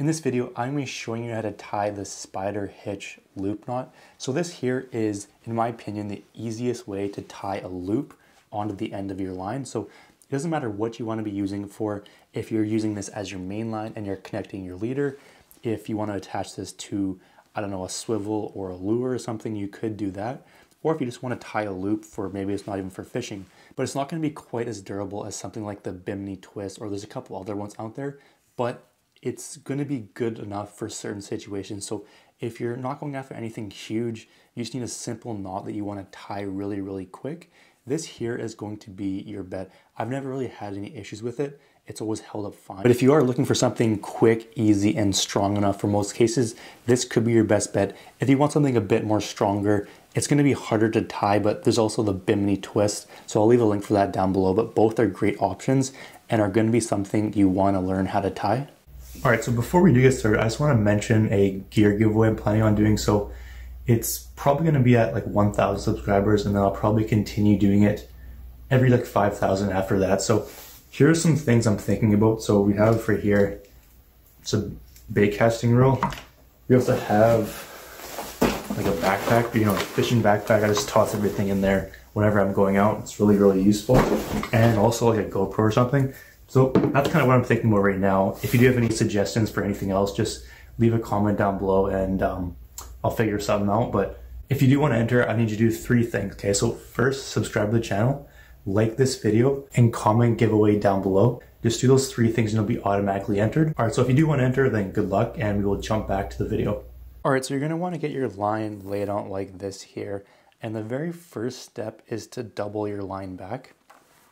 In this video, I'm going to be showing you how to tie the spider hitch loop knot. So this here is, in my opinion, the easiest way to tie a loop onto the end of your line. So it doesn't matter what you want to be using for, if you're using this as your main line and you're connecting your leader, if you want to attach this to, I don't know, a swivel or a lure or something, you could do that. Or if you just want to tie a loop for, maybe it's not even for fishing, but it's not going to be quite as durable as something like the Bimini twist, or there's a couple other ones out there, but it's going to be good enough for certain situations. So if you're not going after anything huge, you just need a simple knot that you want to tie really, really quick. This here is going to be your bet. I've never really had any issues with it. It's always held up fine. But if you are looking for something quick, easy, and strong enough for most cases, this could be your best bet. If you want something a bit more stronger, it's gonna be harder to tie, but there's also the Bimini twist. So I'll leave a link for that down below, but both are great options and are gonna be something you wanna learn how to tie. All right, so before we do get started, I just want to mention a gear giveaway I'm planning on doing. So it's probably going to be at like 1,000 subscribers, and then I'll probably continue doing it every like 5,000 after that. So here are some things I'm thinking about. So we have for here, it's a bait casting reel. We also have like a backpack, you know, fishing backpack. I just toss everything in there whenever I'm going out. It's really, really useful. And also like a GoPro or something. So that's kind of what I'm thinking about right now. If you do have any suggestions for anything else, just leave a comment down below and um, I'll figure something out. But if you do want to enter, I need you to do three things. Okay, so first, subscribe to the channel, like this video, and comment giveaway down below. Just do those three things and you'll be automatically entered. All right, so if you do want to enter, then good luck and we will jump back to the video. All right, so you're gonna wanna get your line laid out like this here. And the very first step is to double your line back.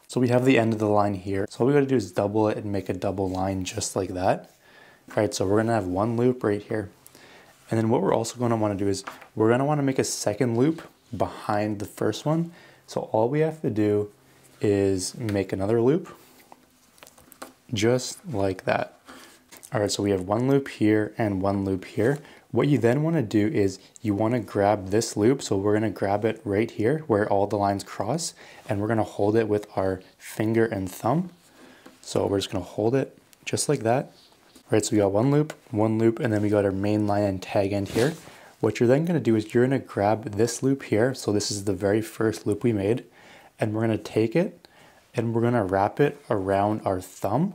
So we have the end of the line here. So all we gotta do is double it and make a double line just like that. All right, so we're gonna have one loop right here. And then what we're also gonna wanna do is we're gonna wanna make a second loop behind the first one. So all we have to do is make another loop just like that. All right, so we have one loop here and one loop here. What you then want to do is you want to grab this loop. So we're going to grab it right here where all the lines cross and we're going to hold it with our finger and thumb. So we're just going to hold it just like that. Right, so we got one loop, one loop, and then we got our main line and tag end here. What you're then going to do is you're going to grab this loop here. So this is the very first loop we made. And we're going to take it and we're going to wrap it around our thumb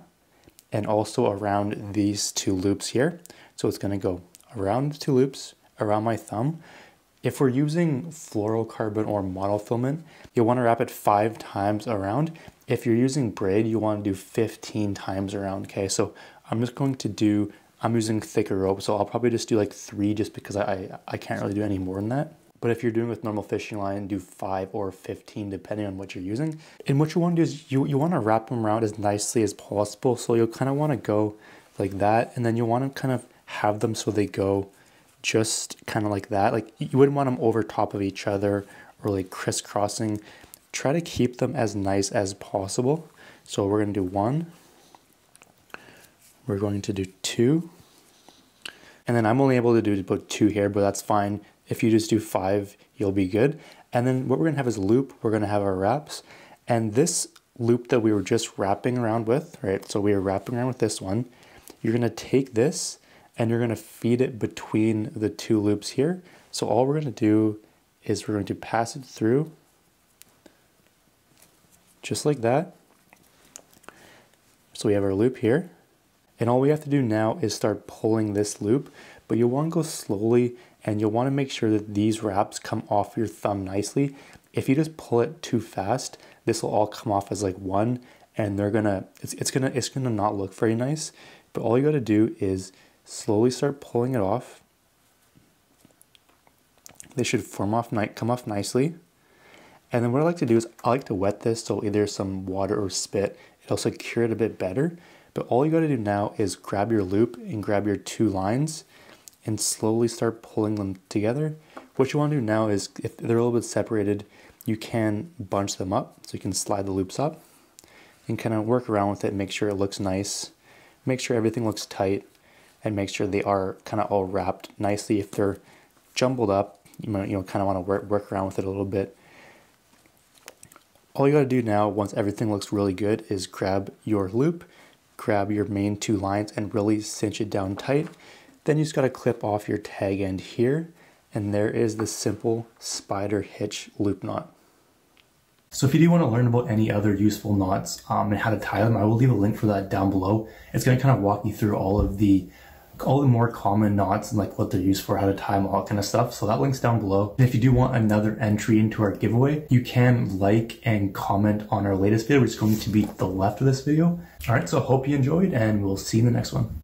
and also around these two loops here. So it's going to go around the two loops, around my thumb. If we're using fluorocarbon or monofilament, you'll want to wrap it five times around. If you're using braid, you want to do 15 times around, okay? So I'm just going to do, I'm using thicker rope, so I'll probably just do like three just because I, I can't really do any more than that. But if you're doing with normal fishing line, do five or 15 depending on what you're using. And what you want to do is you, you want to wrap them around as nicely as possible. So you'll kind of want to go like that and then you want to kind of have them so they go just kind of like that. Like you wouldn't want them over top of each other or like crisscrossing. Try to keep them as nice as possible. So we're going to do one. We're going to do two. And then I'm only able to do about two here, but that's fine. If you just do five, you'll be good. And then what we're gonna have is loop. We're gonna have our wraps. And this loop that we were just wrapping around with, right? So we are wrapping around with this one. You're gonna take this and you're gonna feed it between the two loops here. So all we're gonna do is we're going to pass it through just like that. So we have our loop here. And all we have to do now is start pulling this loop, but you'll want to go slowly and you'll want to make sure that these wraps come off your thumb nicely. If you just pull it too fast, this will all come off as like one and they're gonna, it's, it's gonna, it's gonna not look very nice. But all you gotta do is slowly start pulling it off. They should form off, come off nicely. And then what I like to do is I like to wet this so either some water or spit, it'll secure it a bit better. But all you gotta do now is grab your loop and grab your two lines and slowly start pulling them together. What you wanna do now is if they're a little bit separated, you can bunch them up. So you can slide the loops up and kind of work around with it, make sure it looks nice, make sure everything looks tight, and make sure they are kind of all wrapped nicely. If they're jumbled up, you might, you know, kind of want to work, work around with it a little bit. All you got to do now, once everything looks really good, is grab your loop, grab your main two lines and really cinch it down tight. Then you just gotta clip off your tag end here, and there is the simple spider hitch loop knot. So if you do want to learn about any other useful knots um, and how to tie them, I will leave a link for that down below. It's going to kind of walk you through all of the all the more common knots and like what they're used for, how to tie them, all kind of stuff. So that link's down below. And if you do want another entry into our giveaway, you can like and comment on our latest video, which is going to be the left of this video. All right, so hope you enjoyed and we'll see you in the next one.